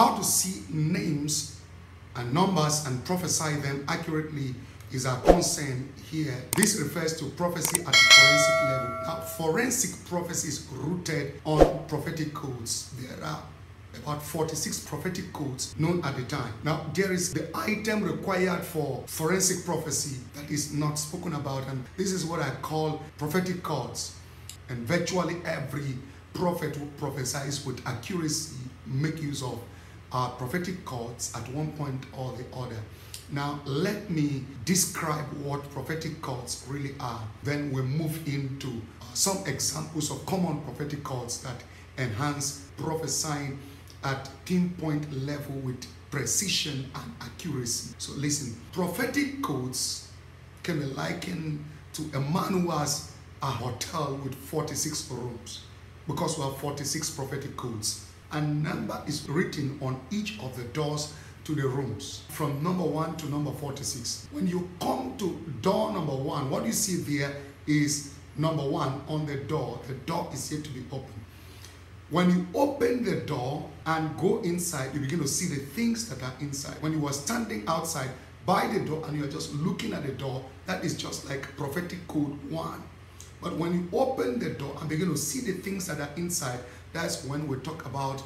How to see names and numbers and prophesy them accurately is our concern here. This refers to prophecy at forensic level. Now, forensic prophecy is rooted on prophetic codes. There are about 46 prophetic codes known at the time. Now, there is the item required for forensic prophecy that is not spoken about, and this is what I call prophetic codes. And virtually every prophet who prophesies with accuracy make use of prophetic codes at one point or the other. Now, let me describe what prophetic codes really are. Then we move into uh, some examples of common prophetic codes that enhance prophesying at pinpoint level with precision and accuracy. So, listen prophetic codes can be likened to a man who has a hotel with 46 rooms because we have 46 prophetic codes. A number is written on each of the doors to the rooms from number 1 to number 46. When you come to door number 1, what you see there is number 1 on the door. The door is yet to be opened. When you open the door and go inside, you begin to see the things that are inside. When you are standing outside by the door and you are just looking at the door, that is just like prophetic code 1. But when you open the door and begin to see the things that are inside, that's when we talk about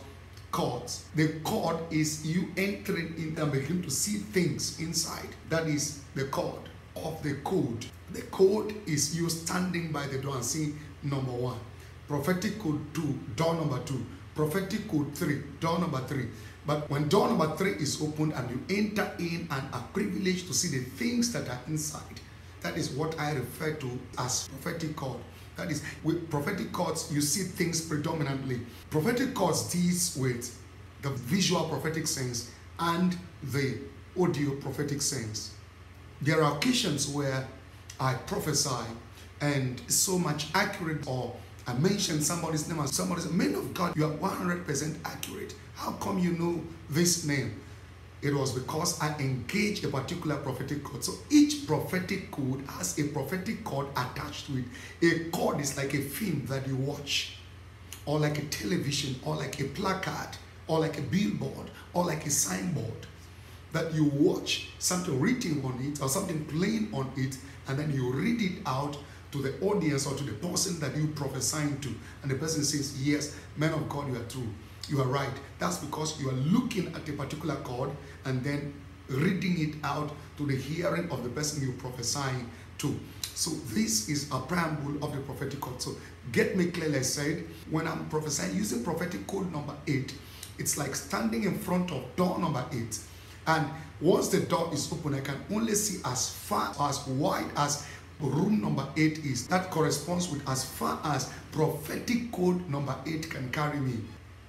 cords. The cord is you entering in and begin to see things inside. That is the cord of the code. The code is you standing by the door and seeing number one. Prophetic code two, door number two. Prophetic code three, door number three. But when door number three is opened and you enter in and are privileged to see the things that are inside, that is what I refer to as prophetic code. That is, with prophetic codes, you see things predominantly. Prophetic codes deals with the visual prophetic sense and the audio prophetic sense. There are occasions where I prophesy and so much accurate or I mention somebody's name and somebody's man of God, you are 100% accurate. How come you know this name? It was because I engaged a particular prophetic code. So each prophetic code has a prophetic code attached to it. A code is like a film that you watch, or like a television, or like a placard, or like a billboard, or like a signboard that you watch something written on it or something playing on it, and then you read it out to the audience or to the person that you prophesying to, and the person says, Yes, man of God, you are true. You are right. That's because you are looking at a particular cord and then reading it out to the hearing of the person you're prophesying to. So this is a preamble of the prophetic code. So get me clearly said, when I'm prophesying using prophetic code number eight, it's like standing in front of door number eight. And once the door is open, I can only see as far as wide as room number eight is. That corresponds with as far as prophetic code number eight can carry me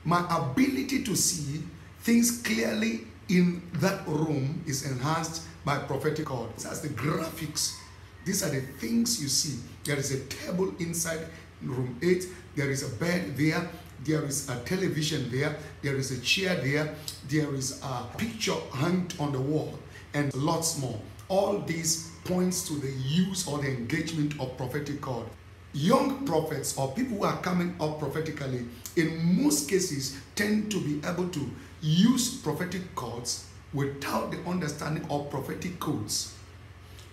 my ability to see things clearly in that room is enhanced by prophetic code. That's the graphics. These are the things you see. There is a table inside room 8. There is a bed there. There is a television there. There is a chair there. There is a picture hung on the wall and lots more. All these points to the use or the engagement of prophetic code young prophets or people who are coming up prophetically, in most cases, tend to be able to use prophetic codes without the understanding of prophetic codes.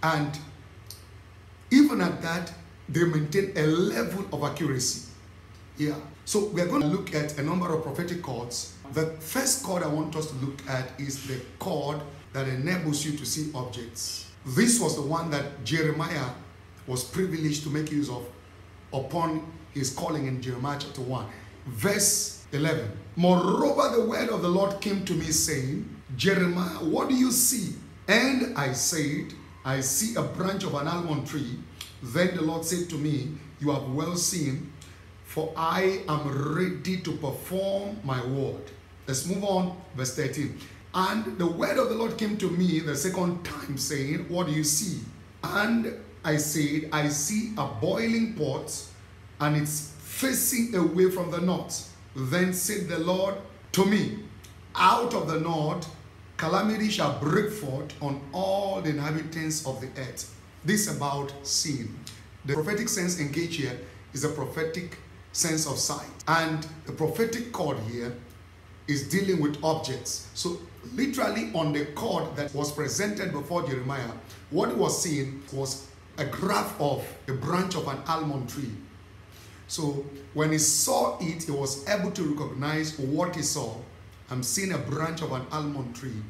And even at that, they maintain a level of accuracy. Yeah. So we're going to look at a number of prophetic codes. The first code I want us to look at is the code that enables you to see objects. This was the one that Jeremiah was privileged to make use of upon his calling in Jeremiah chapter 1, verse 11. Moreover, the word of the Lord came to me, saying, Jeremiah, what do you see? And I said, I see a branch of an almond tree. Then the Lord said to me, You have well seen, for I am ready to perform my word. Let's move on, verse 13. And the word of the Lord came to me the second time, saying, What do you see? And I said, I see a boiling pot and it's facing away from the north. Then said the Lord to me, Out of the north, calamity shall break forth on all the inhabitants of the earth. This about seeing. The prophetic sense engaged here is a prophetic sense of sight. And the prophetic code here is dealing with objects. So, literally, on the cord that was presented before Jeremiah, what he was seeing was a graph of a branch of an almond tree. So, when he saw it, he was able to recognize what he saw. I'm seeing a branch of an almond tree.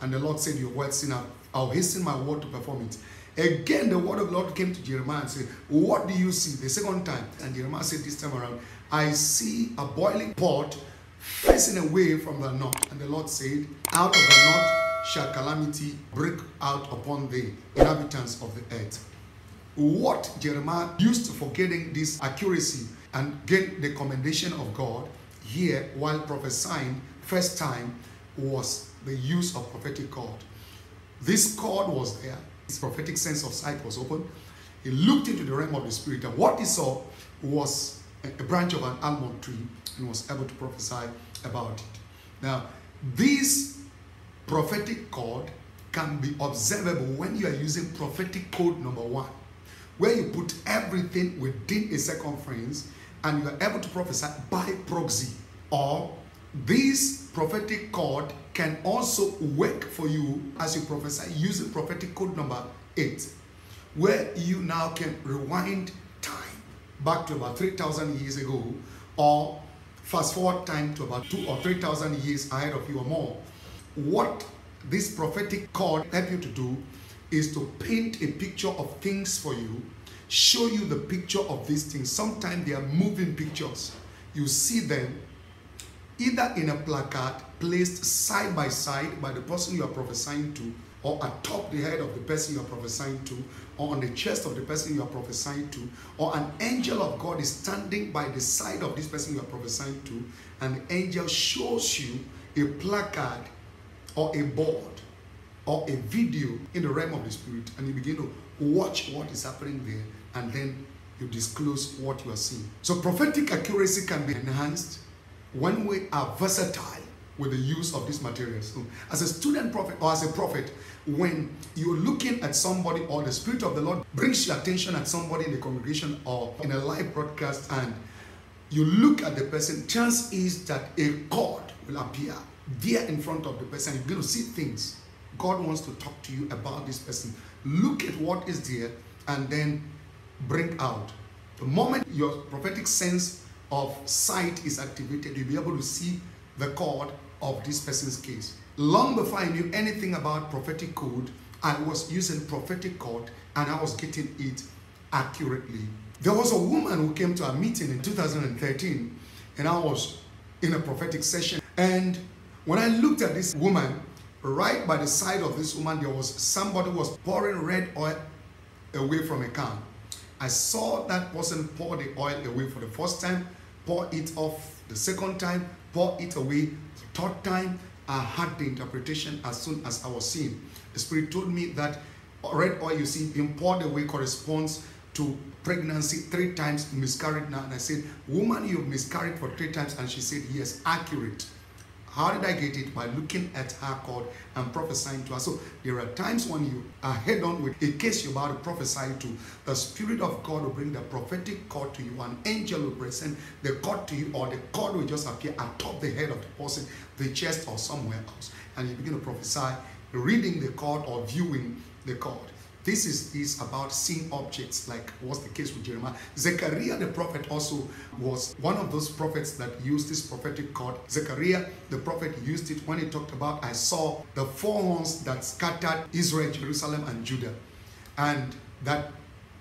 And the Lord said, Your word, sinner, I'll hasten my word to perform it. Again, the word of the Lord came to Jeremiah and said, What do you see? The second time. And Jeremiah said this time around, I see a boiling pot facing away from the north. And the Lord said, Out of the north shall calamity break out upon the inhabitants of the earth. What Jeremiah used for getting this accuracy and get the commendation of God here while prophesying first time was the use of prophetic cord. This cord was there. His prophetic sense of sight was open. He looked into the realm of the spirit, and what he saw was a branch of an almond tree and was able to prophesy about it. Now, this prophetic cord can be observable when you are using prophetic code number one, where you put everything within a circumference and you are able to prophesy by proxy. Or this prophetic cord can also work for you as you prophesy using prophetic code number eight, where you now can rewind time back to about 3,000 years ago or fast forward time to about two or 3,000 years ahead of you or more. What this prophetic cord help you to do is to paint a picture of things for you, show you the picture of these things. Sometimes they are moving pictures. You see them either in a placard placed side by side by the person you are prophesying to, or atop the head of the person you are prophesying to, or on the chest of the person you are prophesying to, or an angel of God is standing by the side of this person you are prophesying to, and the angel shows you a placard or a board or a video in the realm of the spirit, and you begin to watch what is happening there, and then you disclose what you are seeing. So prophetic accuracy can be enhanced when we are versatile with the use of these materials. So as a student prophet or as a prophet, when you're looking at somebody or the Spirit of the Lord brings your attention at somebody in the congregation or in a live broadcast and you look at the person, chance is that a cord will appear there in front of the person. You're going to see things. God wants to talk to you about this person. Look at what is there and then bring out. The moment your prophetic sense of sight is activated, you'll be able to see the code of this person's case. Long before I knew anything about prophetic code, I was using prophetic code and I was getting it accurately. There was a woman who came to a meeting in 2013 and I was in a prophetic session. And when I looked at this woman, right by the side of this woman, there was somebody was pouring red oil away from a can. I saw that person pour the oil away for the first time, pour it off the second time, pour it away the third time. I had the interpretation as soon as I was seeing. The Spirit told me that red oil you see being poured away corresponds to pregnancy three times miscarried now. And I said, Woman, you've miscarried for three times. And she said, Yes, accurate. How did I get it? By looking at her cord and prophesying to her. So there are times when you are head on with a case you're about to prophesy to, the Spirit of God will bring the prophetic cord to you. An angel will present the cord to you, or the cord will just appear atop the head of the person, the chest, or somewhere else. And you begin to prophesy, reading the cord or viewing the cord. This is, is about seeing objects, like was the case with Jeremiah. Zechariah the prophet also was one of those prophets that used this prophetic cord. Zechariah the prophet used it when he talked about, I saw the four horns that scattered Israel, Jerusalem, and Judah, and that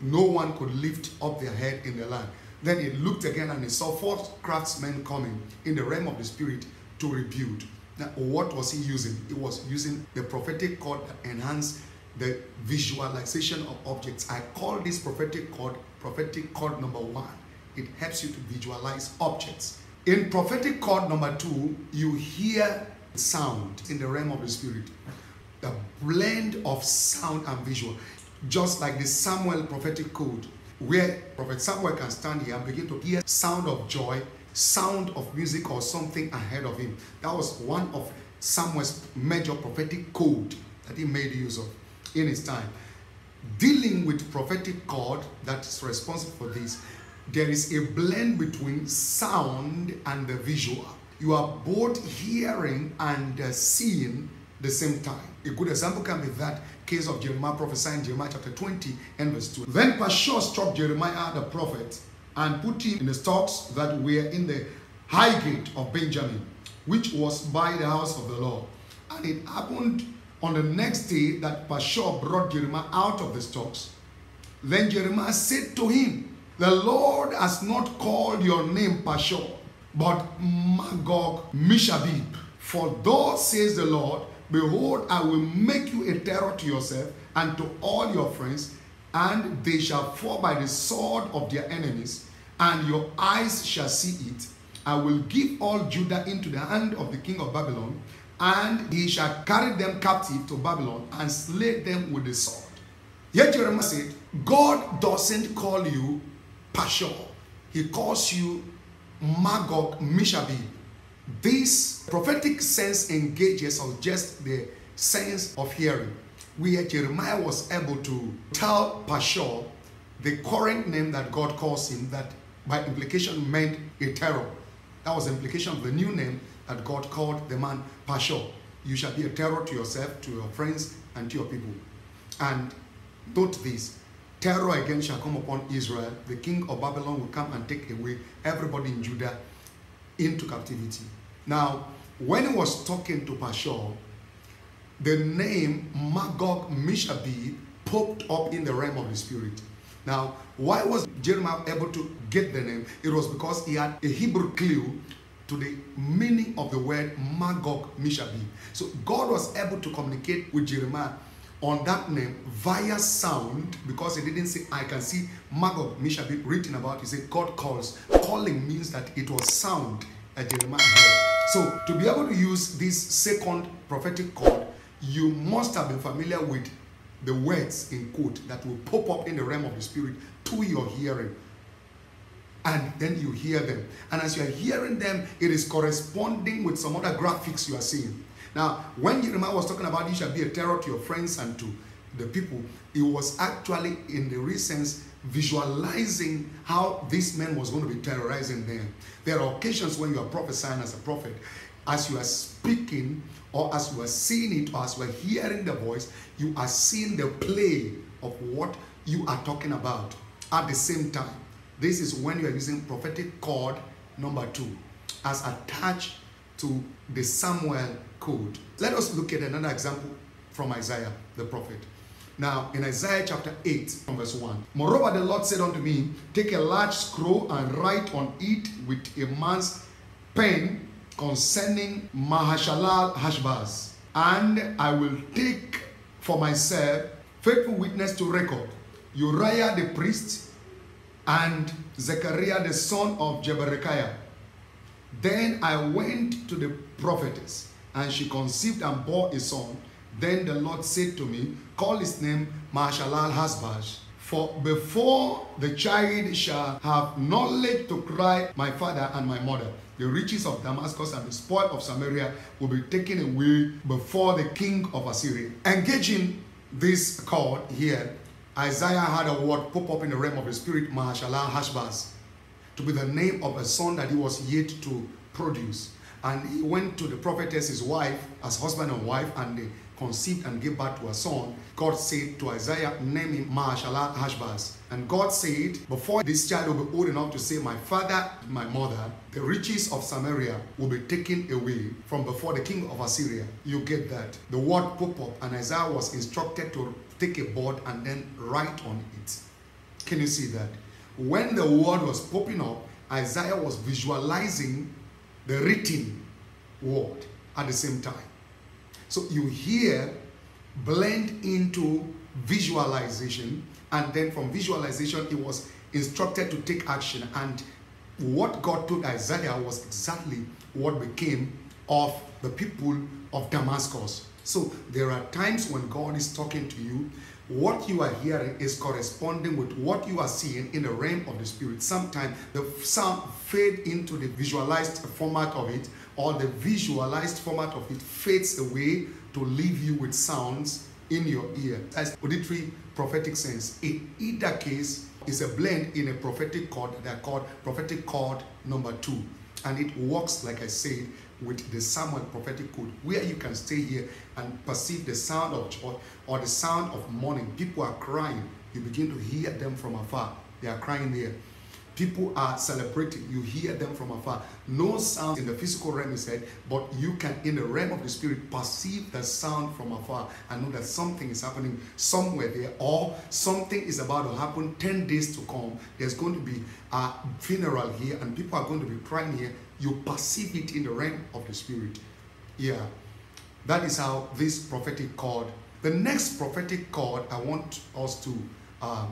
no one could lift up their head in the land. Then he looked again and he saw four craftsmen coming in the realm of the spirit to rebuild. Now, what was he using? He was using the prophetic cord that enhanced the visualization of objects. I call this prophetic code prophetic code number one. It helps you to visualize objects. In prophetic code number two, you hear sound in the realm of the spirit. The blend of sound and visual. Just like the Samuel prophetic code, where Prophet Samuel can stand here and begin to hear sound of joy, sound of music or something ahead of him. That was one of Samuel's major prophetic code that he made use of in his time. Dealing with prophetic cord that is responsible for this, there is a blend between sound and the visual. you are both hearing and uh, seeing the same time. A good example can be that case of Jeremiah prophesying Jeremiah chapter 20 and verse 2. Then Pashur struck Jeremiah the prophet and put him in the stocks that were in the high gate of Benjamin, which was by the house of the Lord. And it happened on the next day that Pashur brought Jeremiah out of the stocks. Then Jeremiah said to him, The Lord has not called your name Pashur, but Magog Mishabib. For thus says the Lord, Behold, I will make you a terror to yourself and to all your friends, and they shall fall by the sword of their enemies, and your eyes shall see it. I will give all Judah into the hand of the king of Babylon, and he shall carry them captive to Babylon and slay them with the sword. Yet Jeremiah said, God doesn't call you Pashur. He calls you Magog Mishabib. This prophetic sense engages or just the sense of hearing, where Jeremiah was able to tell Pashur the current name that God calls him, that by implication meant a terror. That was the implication of the new name that God called the man Pashur. You shall be a terror to yourself, to your friends, and to your people. And note this terror again shall come upon Israel. The king of Babylon will come and take away everybody in Judah into captivity. Now, when he was talking to Pashur, the name Magog Mishabib popped up in the realm of the spirit. Now, why was Jeremiah able to get the name? It was because he had a Hebrew clue to the meaning of the word Magog Mishabib. So God was able to communicate with Jeremiah on that name via sound because he didn't say I can see Magog Mishabib written about. He said God calls. Calling means that it was sound that Jeremiah heard. So to be able to use this second prophetic call, you must have been familiar with the words in quote that will pop up in the realm of the spirit to your hearing. And then you hear them. And as you are hearing them, it is corresponding with some other graphics you are seeing. Now, when Jeremiah was talking about you shall be a terror to your friends and to the people, it was actually in the real sense visualizing how this man was going to be terrorizing them. There are occasions when you are prophesying as a prophet, as you are speaking, or as you are seeing it, or as you are hearing the voice, you are seeing the play of what you are talking about at the same time. This is when you are using prophetic code number two as attached to the Samuel code. Let us look at another example from Isaiah the prophet. Now, in Isaiah chapter 8, from verse 1, Moreover, the Lord said unto me, Take a large scroll and write on it with a man's pen concerning Mahashalal Hashbaz. And I will take for myself faithful witness to record Uriah the priest and Zechariah the son of Jeberechiah. Then I went to the prophetess, and she conceived and bore a son. Then the Lord said to me, Call his name Marshalal Hasbaz. For before the child shall have knowledge to cry, my father and my mother, the riches of Damascus and the spoil of Samaria will be taken away before the king of Assyria. Engaging this cord here, Isaiah had a word pop up in the realm of the spirit, Maharshalal Hashbaz, to be the name of a son that he was yet to produce. And he went to the prophetess, his wife, as husband and wife, and they conceived and gave birth to a son. God said to Isaiah, name him Maharshalal Hashbaz. And God said, before this child will be old enough to say, my father, my mother, the riches of Samaria will be taken away from before the king of Assyria. You get that. The word pop up, and Isaiah was instructed to take a board and then write on it. Can you see that? When the word was popping up, Isaiah was visualizing the written word at the same time. So you hear blend into visualization, and then from visualization, he was instructed to take action. And what God told Isaiah was exactly what became of the people of Damascus. So there are times when God is talking to you, what you are hearing is corresponding with what you are seeing in the realm of the spirit. Sometimes the sound fade into the visualized format of it, or the visualized format of it fades away to leave you with sounds in your ear. As auditory prophetic sense. In either case, is a blend in a prophetic cord that are called prophetic cord number two. And it works, like I said, with the Samuel prophetic code, where you can stay here and perceive the sound of joy or the sound of mourning. People are crying. You begin to hear them from afar. They are crying there. People are celebrating. You hear them from afar. No sound in the physical realm is heard, but you can, in the realm of the spirit, perceive the sound from afar and know that something is happening somewhere there, or something is about to happen 10 days to come. There's going to be a funeral here, and people are going to be crying here. You perceive it in the realm of the spirit. Yeah. That is how this prophetic cord. The next prophetic cord I want us to uh,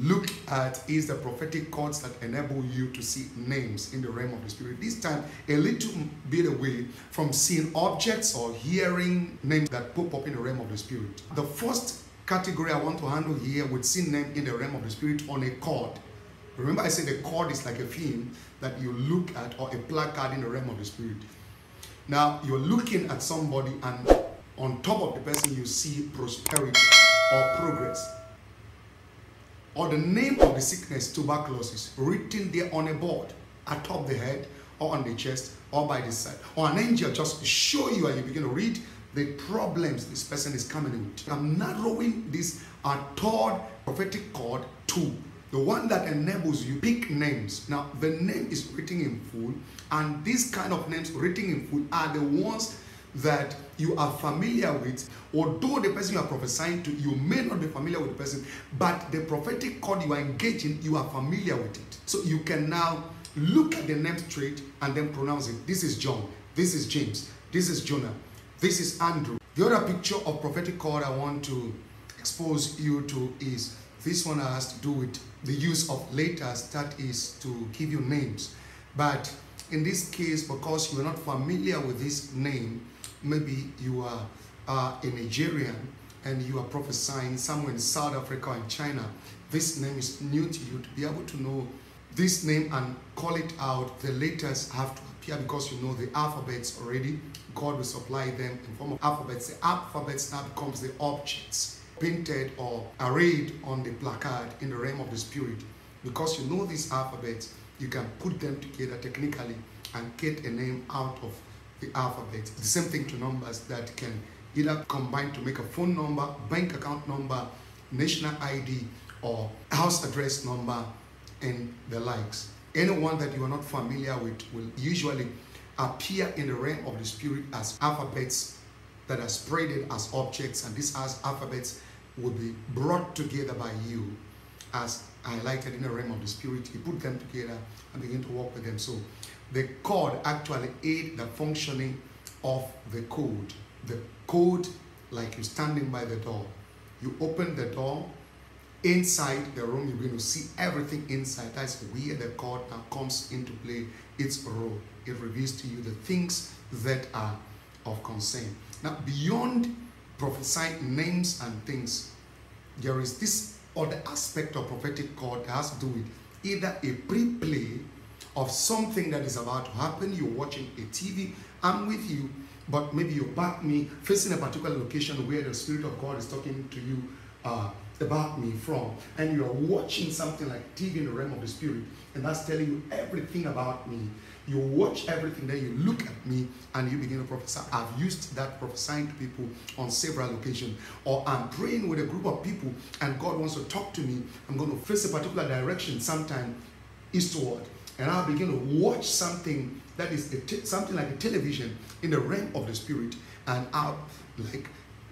look at is the prophetic cords that enable you to see names in the realm of the spirit. This time, a little bit away from seeing objects or hearing names that pop up in the realm of the spirit. The first category I want to handle here would see name in the realm of the spirit on a cord. Remember I said the cord is like a film that you look at or a placard in the realm of the spirit. Now you're looking at somebody and on top of the person you see prosperity or progress or the name of the sickness, tuberculosis, written there on a board atop the head or on the chest or by the side. Or an angel just show you and you begin to read the problems this person is coming with. I'm narrowing this a third prophetic cord to the one that enables you pick names. Now, the name is written in full, and these kind of names written in full are the ones that you are familiar with, although the person you are prophesying to, you may not be familiar with the person, but the prophetic cord you are engaging, you are familiar with it. So you can now look at the name straight and then pronounce it. This is John, this is James, this is Jonah, this is Andrew. The other picture of prophetic cord I want to expose you to is this one has to do with the use of letters that is to give you names. But in this case, because you are not familiar with this name, maybe you are uh, a Nigerian and you are prophesying somewhere in South Africa and China, this name is new to you to be able to know this name and call it out. The letters have to appear because you know the alphabets already. God will supply them in form of alphabets. The alphabets now becomes the objects painted or arrayed on the placard in the realm of the spirit. Because you know these alphabets, you can put them together technically and get a name out of the alphabet. The same thing to numbers that can either combine to make a phone number, bank account number, national ID, or house address number, and the likes. Anyone that you are not familiar with will usually appear in the realm of the spirit as alphabets that are spreaded as objects, and these as alphabets will be brought together by you as highlighted in the realm of the spirit. You put them together and begin to work with them. So the code actually aid the functioning of the code. The code, like you're standing by the door, you open the door, inside the room, you're going to see everything inside. That's where the code now comes into play its role. It reveals to you the things that are of concern. Now, beyond prophesying names and things, there is this other aspect of prophetic code that has to do with either a pre-play of something that is about to happen. You're watching a TV, I'm with you, but maybe you back me facing a particular location where the Spirit of God is talking to you uh, about me from, and you're watching something like TV in the realm of the Spirit, and that's telling you everything about me. You watch everything, then you look at me and you begin to prophesy. I've used that prophesying to people on several occasions. Or I'm praying with a group of people and God wants to talk to me. I'm going to face a particular direction sometime eastward and I'll begin to watch something that is something like a television in the realm of the spirit, and I'll like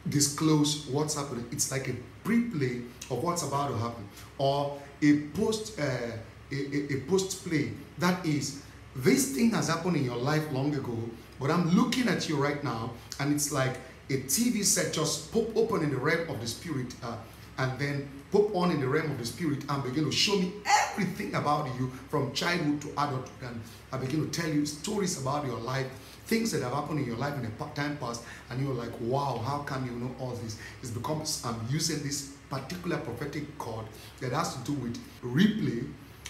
disclose what's happening. It's like a pre-play of what's about to happen, or a post uh, a, a, a post play that is this thing has happened in your life long ago, but I'm looking at you right now, and it's like a TV set just pop open in the realm of the spirit, uh, and then pop on in the realm of the spirit and begin to show me everything about you from childhood to adulthood. And I begin to tell you stories about your life, things that have happened in your life in the time past, and you're like, wow, how come you know all this? It's because I'm using this particular prophetic cord that has to do with replay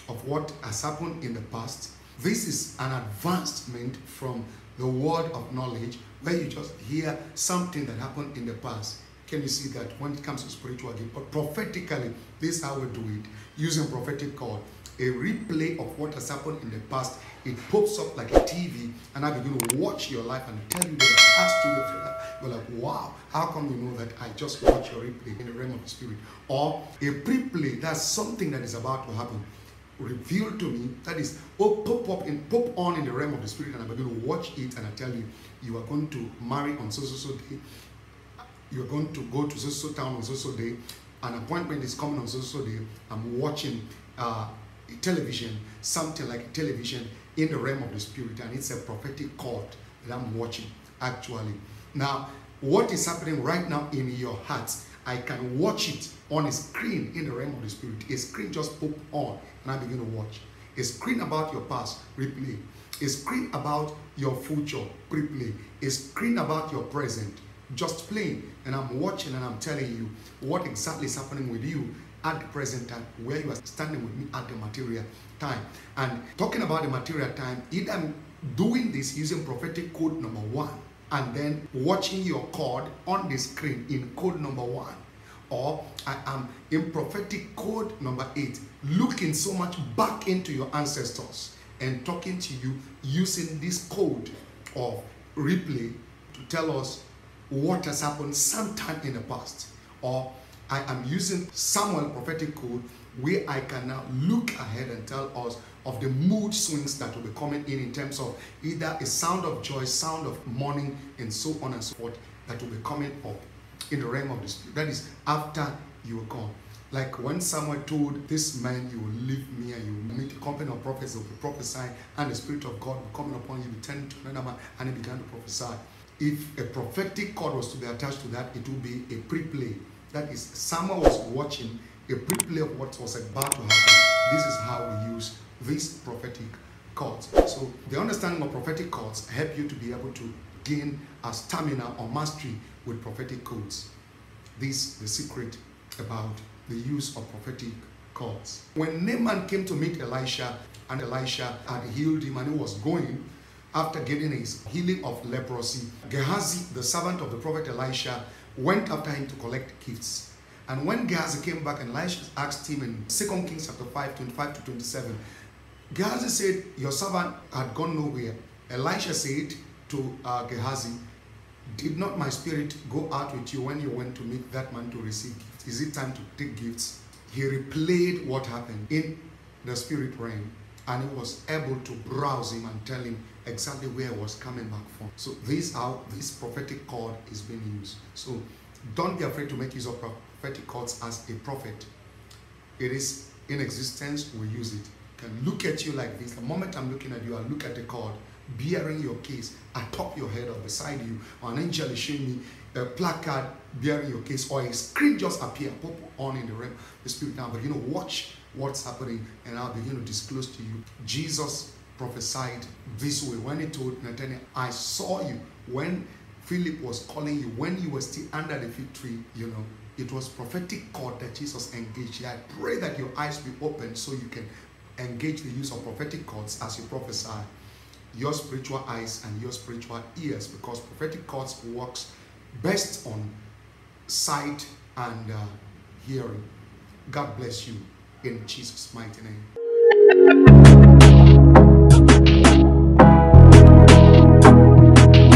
of what has happened in the past. This is an advancement from the word of knowledge where you just hear something that happened in the past can you see that when it comes to spiritual gift? But prophetically, this is how we do it using prophetic call. a replay of what has happened in the past. It pops up like a TV, and I begin to watch your life and tell you the past to you. You're like, wow, how come you know that I just watched your replay in the realm of the spirit? Or a pre-play, that's something that is about to happen revealed to me that is oh pop up in pop on in the realm of the spirit and I'm going to watch it and I tell you you are going to marry on so so so day you're going to go to so town on so day an appointment is coming on so day I'm watching uh, television something like television in the realm of the spirit and it's a prophetic cord that I'm watching actually now what is happening right now in your heart I can watch it on a screen in the realm of the spirit. A screen just pop on and I begin to watch. A screen about your past, replay. A screen about your future, replay. A screen about your present, just playing. And I'm watching and I'm telling you what exactly is happening with you at the present time, where you are standing with me at the material time. And talking about the material time, either I'm doing this using prophetic code number one and then watching your code on the screen in code number one or I am in prophetic code number eight, looking so much back into your ancestors and talking to you using this code of replay to tell us what has happened sometime in the past. Or I am using Samuel prophetic code where I can now look ahead and tell us of the mood swings that will be coming in in terms of either a sound of joy, sound of mourning, and so on and so forth that will be coming up in the realm of the spirit. That is after you are gone. Like when someone told this man, you will leave me and you will meet a company of prophets will prophesy, and the Spirit of God will come upon you, will turn to another man, and he began to prophesy. If a prophetic cord was to be attached to that, it would be a pre-play. That is, someone was watching a pre-play of what was about to happen. This is how we use these prophetic cords. So the understanding of prophetic cords help you to be able to gain a stamina or mastery with prophetic codes. This is the secret about the use of prophetic cords. When Naaman came to meet Elisha, and Elisha had healed him and he was going, after getting his healing of leprosy, Gehazi, the servant of the prophet Elisha, went after him to collect gifts. And when Gehazi came back and Elisha asked him in 2 Kings chapter 5, 25 to 27, Gehazi said, Your servant had gone nowhere. Elisha said to uh, Gehazi, Did not my spirit go out with you when you went to meet that man to receive gifts? Is it time to take gifts? He replayed what happened in the spirit realm and he was able to browse him and tell him exactly where he was coming back from. So this how this prophetic cord is being used. So don't be afraid to make use of prophetic cords as a prophet. It is in existence, we use it. can look at you like this. The moment I'm looking at you, I look at the cord bearing your case I atop your head or beside you, or an angel is showing me a placard bearing your case, or a screen just appear, pop on in the realm, the spirit now begin to watch what's happening, and I'll begin to disclose to you. Jesus prophesied this way when he told Nathaniel, I saw you when Philip was calling you, when you were still under the fig tree, you know, it was prophetic cord that Jesus engaged. I pray that your eyes be opened so you can engage the use of prophetic cords as you prophesy your spiritual eyes and your spiritual ears because prophetic cords works best on sight and uh, hearing. God bless you in Jesus' mighty name.